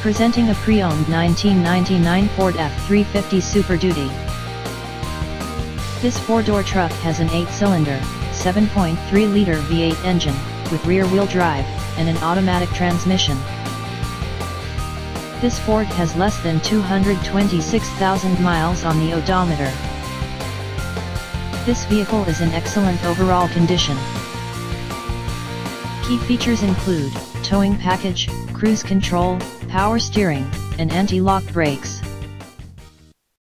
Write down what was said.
Presenting a pre-owned 1999 Ford F-350 Super Duty. This four-door truck has an 8-cylinder, 7.3-liter V8 engine, with rear-wheel drive, and an automatic transmission. This Ford has less than 226,000 miles on the odometer. This vehicle is in excellent overall condition. Key features include, towing package, cruise control, power steering, and anti-lock brakes.